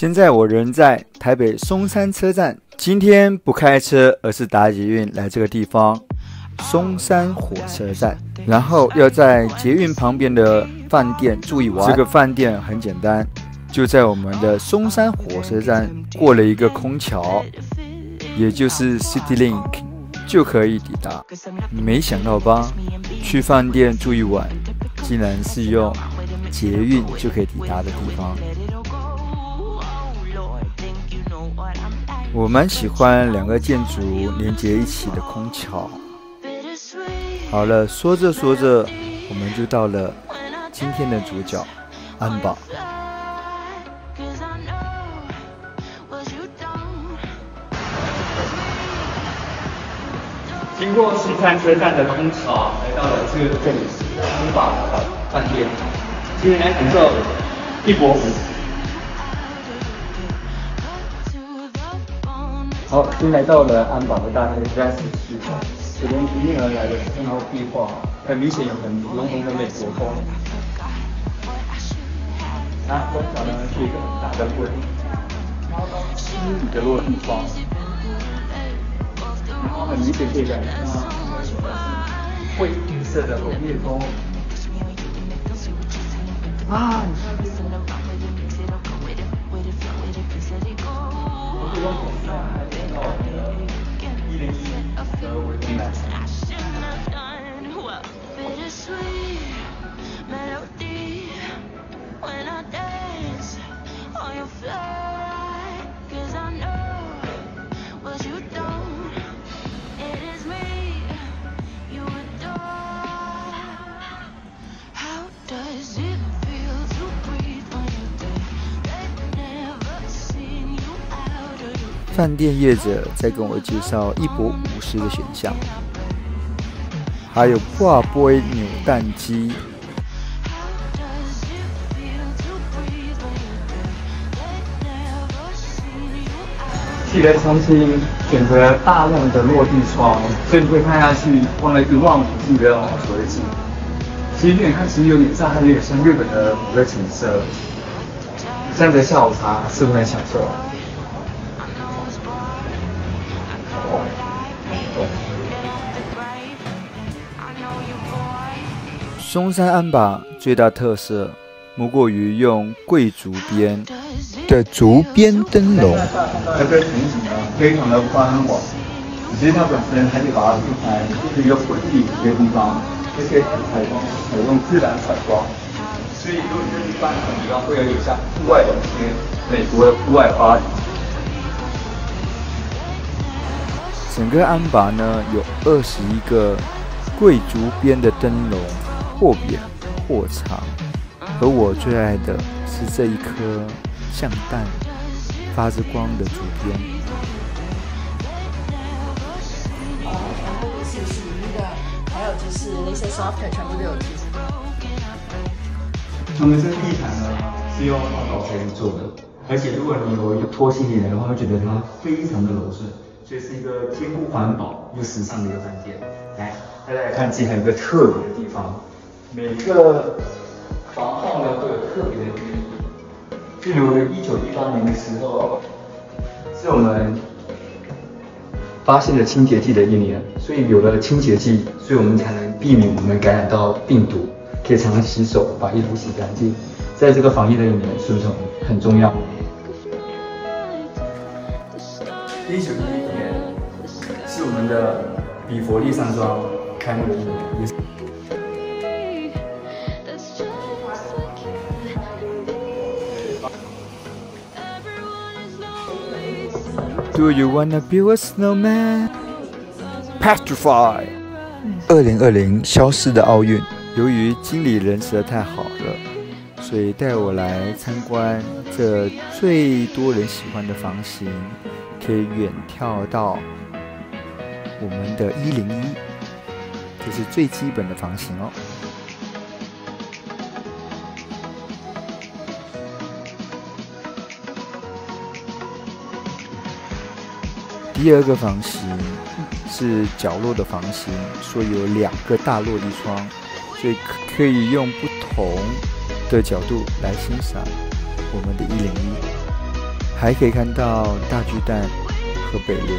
现在我人在台北松山车站，今天不开车，而是搭捷运来这个地方——松山火车站。然后要在捷运旁边的饭店住一晚。这个饭店很简单，就在我们的松山火车站过了一个空桥，也就是 CityLink，就可以抵达。没想到吧？去饭店住一晚，竟然是用捷运就可以抵达的地方。我蛮喜欢两个建筑连接一起的空桥。好了，说着说着，我们就到了今天的主角安保。经过西餐车站的空桥，来到了这个这里安保饭店。今天来感受一博湖。好，今天来到了安保的大黑山市区，这边迎面而来的深厚壁画，很明显有很浓浓的美国风。啊，观察呢是一个很大的柜，虚拟的落地窗，然后很明显可以感觉到灰色的红叶枫。啊！一零一，呃，我的 master。饭店业者在跟我介绍一博五十的选项，还有挂杯扭蛋机。记得重新选择大量的落地窗，所以你会看下去望了一望无际的水景。其实远看其实有点像，有点像日本的一个景色。这样的下午茶是不是很享受？松山安把最大特色莫过于用贵竹编的竹编灯笼。这个情景呢，非常的宽广。其实它本身还得把它铺开，就是一个混地一个地方，这些采光采用自然采光，所以如果是一般的地方，会有点像户外的一些美国的户外花。整个安拔呢，有二十一个贵竹编的灯笼。或扁或长，而我最爱的是这一颗像蛋、发着光的竹编。然后是属于的，还有就是那些 software 全部都有提供。他们这地毯呢是用材质做的，而且如果你有拖行李来的话，会觉得它非常的柔顺，所以是一个兼顾环保又时尚的一个饭店。来，大家来看，这还有个特别的地方。每个房号呢都有特别的寓意。例如，一九一八年的时候，是我们发现了清洁剂的一年，所以有了清洁剂，所以我们才能避免我们感染到病毒，可以常常洗手，把衣服洗干净。在这个防疫的一年，是不是很重要？一九一一年是我们的比佛利山庄开幕的一年。Do you wanna build a snowman? Petrify。二零二零消失的奥运，由于经理人实在太好了，所以带我来参观这最多人喜欢的房型，可以远眺到我们的一零一，这是最基本的房型哦。第二个房型是角落的房型，所以有两个大落地窗，所以可以用不同的角度来欣赏我们的一零一。还可以看到大巨蛋和北流。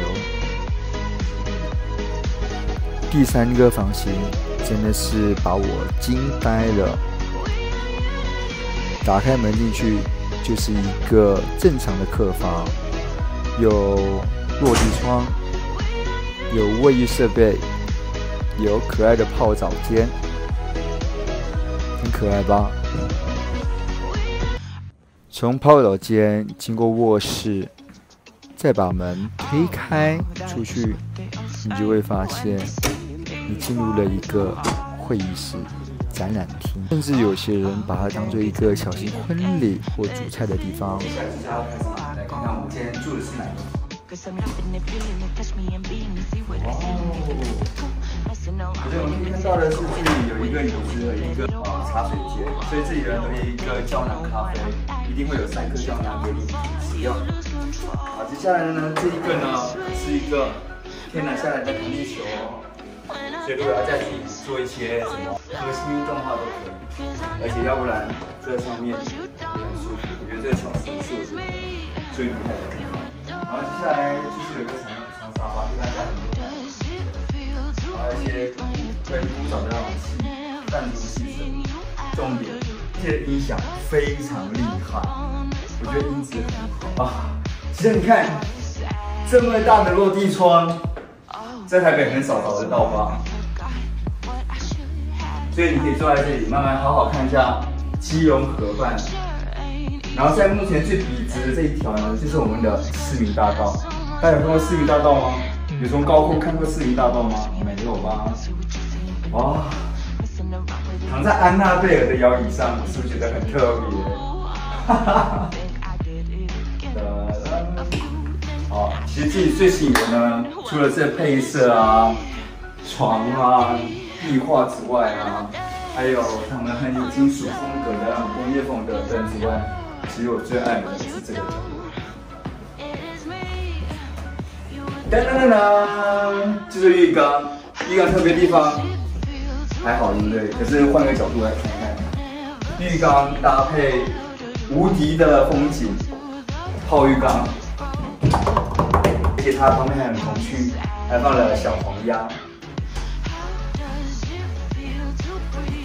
第三个房型真的是把我惊呆了。打开门进去就是一个正常的客房，有落地窗，有卫浴设备，有可爱的泡澡间，很可爱吧？从泡澡间经过卧室，再把门推开出去，你就会发现你进入了一个会议室、展览厅，甚至有些人把它当做一个小型婚礼或煮菜的地方。哦，所以我们看到的是这里有一个椅子和一个啊茶水间，所以这里人都有一个胶囊咖啡，一定会有三颗胶囊给你使用。好，接下来呢，这一个呢是一个天然下来的弹力球哦，所以如果要在这里做一些什么核心运动的话都可以，而且要不然坐在上面也很舒服。我觉得这个巧思是我最厉害的地方。然后接下来就是有一个长长沙发，就大家很多。还有一些很古早的那种气弹珠气声，重点，这些音响非常厉害，我觉得音质很好啊。其实你看，这么大的落地窗，在台北很少找得到吧？所以你可以坐在这里，慢慢好好看一下基隆河畔。然后在目前最笔直的这一条呢，就是我们的市民大道。大家有看过市民大道吗？有从高空看过市民大道吗？没有吧？哇！躺在安娜贝尔的摇椅上，是不是觉得很特别？哈哈！好，其实自己最吸引的呢，除了这配色啊、床啊、壁画之外啊，还有他们很有金属风格的、工业风的灯之外，其实我最爱的是这个角度。噔噔噔噔，这是浴缸，浴缸特别地方还好，对不对？可是换个角度来看看，浴缸搭配无敌的风景，泡浴缸，而且它旁边还有童趣，还放了小黄鸭。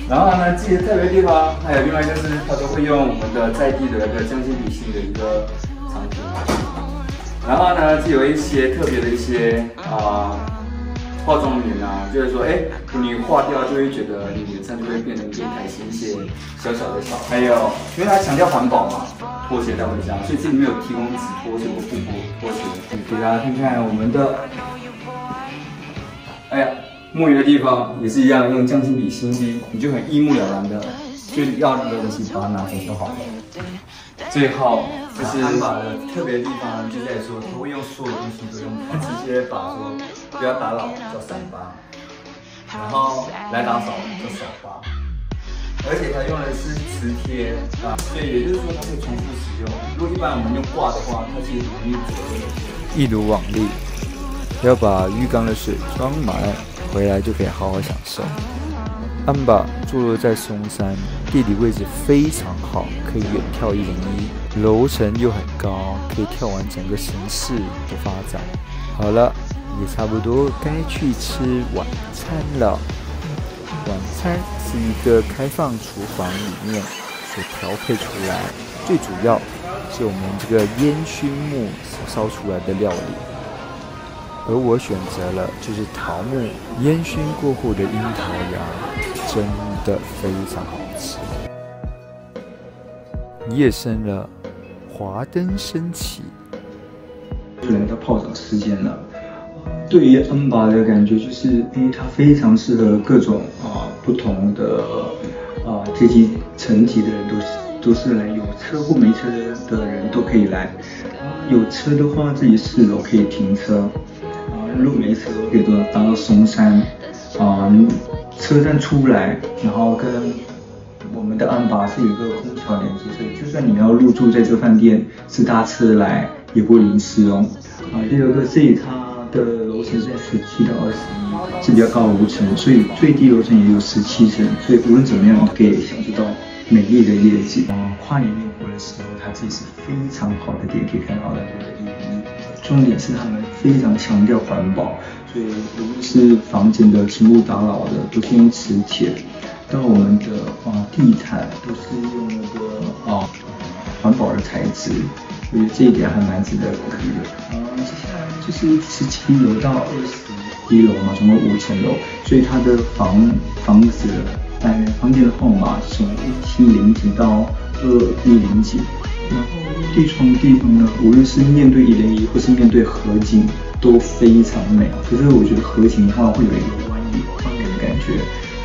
然后呢，这些特别地方还有另外就是，它都会用我们的在地的那个将心比心的一个场景。然后呢，就有一些特别的一些啊化妆棉啊，就是说，哎，你化掉就会觉得你脸上就会变得更开心一些，小小的小。还有，因为它强调环保嘛，拖鞋带回家，所以这里面有提供纸拖鞋或布拖拖鞋。给大家看看我们的，哎呀。木鱼的地方也是一样，用将心比心的，你就很一目了然的，就要的东西把它拿走就好了。最后就是安把的特别的地方就在说，他会用所有东西都用直接把说不要打扰叫三八，然后来打扫叫扫八，而且他用的是磁贴啊，所以也就是说它可以重复使用。如果一般我们用挂的话，它其实容易折一如往例，要把浴缸的水装满。回来就可以好好享受。安巴坐落在松山，地理位置非常好，可以远眺一零一，楼层又很高，可以眺完整个城市的发展。好了，也差不多该去吃晚餐了。晚餐是一个开放厨房里面所调配出来，最主要是我们这个烟熏木烧出来的料理。而我选择了就是桃木烟熏过后的樱桃羊，真的非常好吃。夜深了，华灯升起，就来到泡澡时间了。对于 N 八的感觉就是，因为它非常适合各种啊不同的啊阶级层级的人都是都是来，有车或没车的人都可以来。有车的话，自己四楼可以停车。路没车可以到达到松山，啊，车站出来，然后跟我们的安巴是有一个空调连接，所以就算你要入住在这个饭店，是搭车来也不会淋湿哦。啊，第二个这里它的楼层在十七到二十一，是比较高的楼层，所以最低楼层也有十七层，所以无论怎么样都可以享受到美丽的夜景。啊，跨年烟火。的时候，它这是非常好的点，可以看到的。重点是他们非常强调环保，所以无论是房间的青木打扰的，都是用磁铁；到我们的啊地毯都是用那个啊环保的材质。我觉得这一点还蛮值得鼓励的。嗯，接下来就是十七楼到二十一楼嘛，总共五层楼，所以它的房房子，哎，房间的号码从一七零几到二一零几，然后地窗的地方呢，无论是面对一零一或是面对河景，都非常美。可是我觉得河景的话，会有一个弯曲、弯曲的感觉，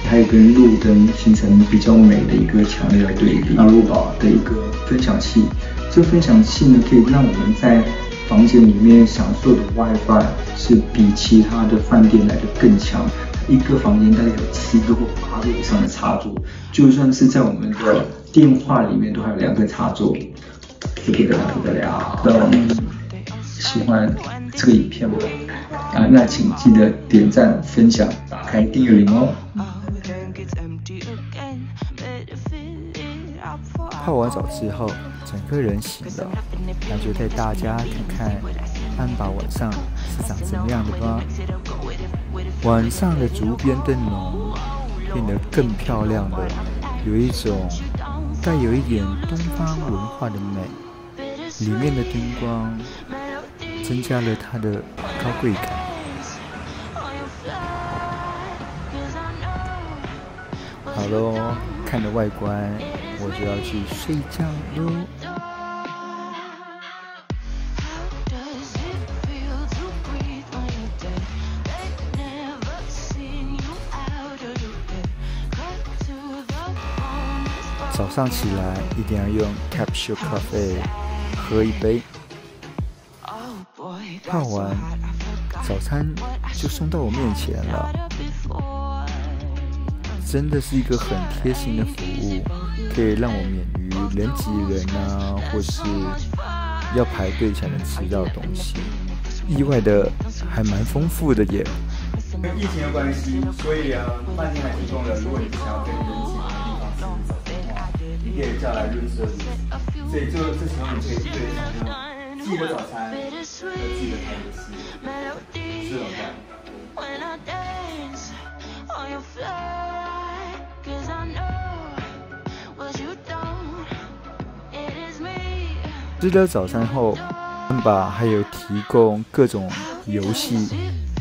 还有跟路灯形成比较美的一个强烈的对比。阿鲁宝的一个分享器。这个分享器呢，可以让我们在房间里面享受的 WiFi 是比其他的饭店来的更强。一个房间大概有七个或八个以上的插座，就算是在我们的电话里面都还有两个插座，这个不得了。那喜欢这个影片吗？啊，那请记得点赞、分享、打开订阅铃哦。泡完澡之后，整个人醒了，那就带大家看看安巴晚上是长什么样的吧。晚上的竹编灯笼变得更漂亮了，有一种带有一点东方文化的美，里面的灯光增加了它的高贵感。好喽，看了外观。我就要去睡觉喽。早上起来一定要用 Capsule Coffee 喝一杯，泡完早餐就送到我面前了。真的是一个很贴心的服务，可以让我免于人挤人啊，或是要排队才能吃到东西。意外的还蛮丰富的耶。因为疫情的关系，所以啊，饭店还提供了，如果你不想要跟话，你可以叫来润色所以就这时候你可以一个人享用自己的早餐和自己的台式吃早餐。吃了早餐后，安巴还有提供各种游戏，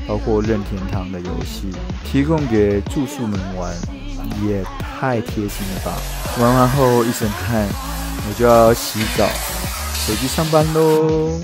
包括任天堂的游戏，提供给住宿们玩，也太贴心了吧！玩完后一身汗，我就要洗澡，回去上班喽。